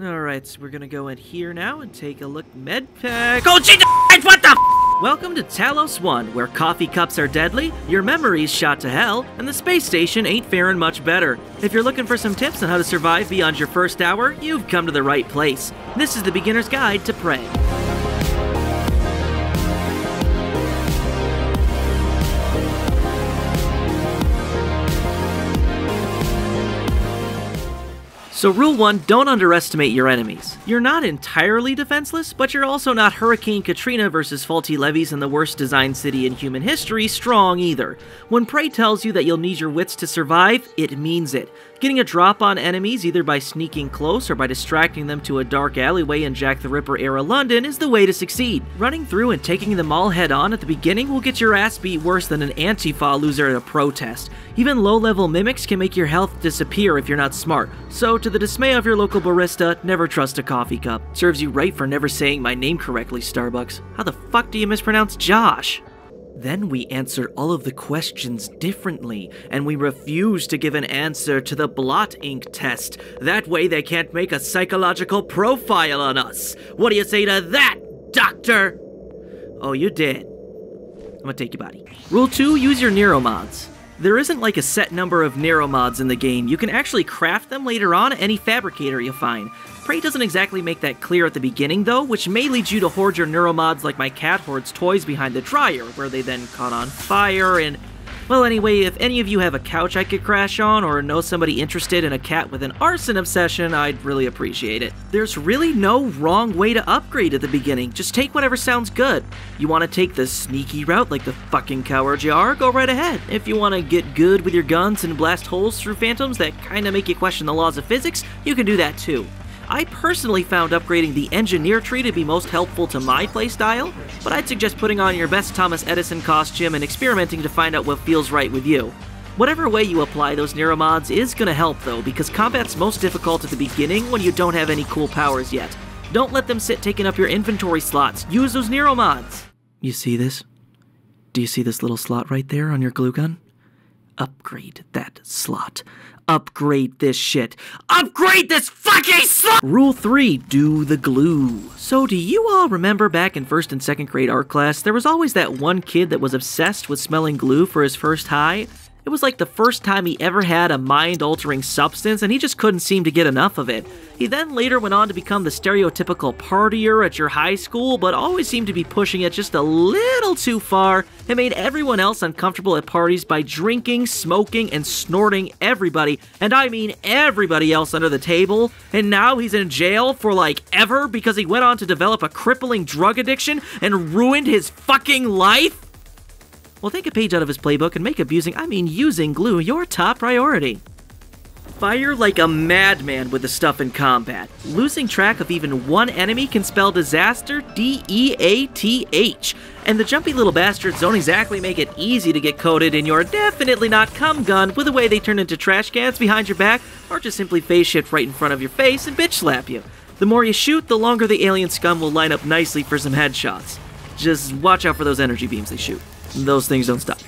Alright, so we're gonna go in here now and take a look. Medpack. Oh, Jesus! What the Welcome to Talos 1, where coffee cups are deadly, your memories shot to hell, and the space station ain't faring much better. If you're looking for some tips on how to survive beyond your first hour, you've come to the right place. This is the beginner's guide to Prey. So, rule one don't underestimate your enemies. You're not entirely defenseless, but you're also not Hurricane Katrina versus faulty levees in the worst designed city in human history strong either. When Prey tells you that you'll need your wits to survive, it means it. Getting a drop on enemies either by sneaking close or by distracting them to a dark alleyway in Jack the Ripper era London is the way to succeed. Running through and taking them all head on at the beginning will get your ass beat worse than an Antifa loser at a protest. Even low level mimics can make your health disappear if you're not smart, so to the dismay of your local barista, never trust a coffee cup. Serves you right for never saying my name correctly, Starbucks. How the fuck do you mispronounce Josh? Then we answer all of the questions differently, and we refuse to give an answer to the blot ink test. That way they can't make a psychological profile on us. What do you say to that, Doctor? Oh, you did. I'm gonna take your body. Rule 2 use your neuromods. There isn't like a set number of neuromods in the game. You can actually craft them later on at any fabricator you find. Prey doesn't exactly make that clear at the beginning though, which may lead you to hoard your neuromods like my cat hoards toys behind the dryer, where they then caught on fire and well, anyway, if any of you have a couch I could crash on or know somebody interested in a cat with an arson obsession, I'd really appreciate it. There's really no wrong way to upgrade at the beginning, just take whatever sounds good. You want to take the sneaky route like the fucking coward you are, go right ahead. If you want to get good with your guns and blast holes through phantoms that kinda make you question the laws of physics, you can do that too. I personally found upgrading the engineer tree to be most helpful to my playstyle, but I'd suggest putting on your best Thomas Edison costume and experimenting to find out what feels right with you. Whatever way you apply those neuromods is gonna help though, because combat's most difficult at the beginning when you don't have any cool powers yet. Don't let them sit taking up your inventory slots, use those neuromods! You see this? Do you see this little slot right there on your glue gun? Upgrade that slot. Upgrade this shit. Upgrade this fucking slot! Rule 3 Do the glue. So, do you all remember back in first and second grade art class, there was always that one kid that was obsessed with smelling glue for his first high? It was like the first time he ever had a mind altering substance, and he just couldn't seem to get enough of it. He then later went on to become the stereotypical partier at your high school, but always seemed to be pushing it just a little too far and made everyone else uncomfortable at parties by drinking, smoking, and snorting everybody, and I mean everybody else under the table. And now he's in jail for like ever because he went on to develop a crippling drug addiction and ruined his fucking life? Well, take a page out of his playbook and make abusing, I mean using glue, your top priority. Fire like a madman with the stuff in combat. Losing track of even one enemy can spell disaster D E A T H. And the jumpy little bastards don't exactly make it easy to get coated in your definitely not cum gun with the way they turn into trash cans behind your back or just simply face shift right in front of your face and bitch slap you. The more you shoot, the longer the alien scum will line up nicely for some headshots. Just watch out for those energy beams they shoot. Those things don't stop.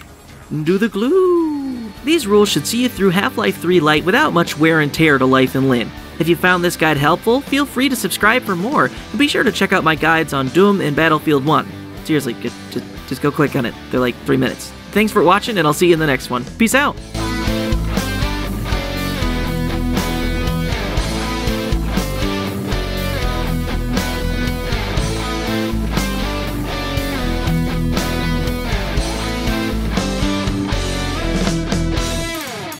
Do the glue. These rules should see you through Half-Life 3 Light without much wear and tear to life and limb. If you found this guide helpful, feel free to subscribe for more, and be sure to check out my guides on Doom and Battlefield 1. Seriously, just, just go click on it. They're like three minutes. Thanks for watching, and I'll see you in the next one. Peace out!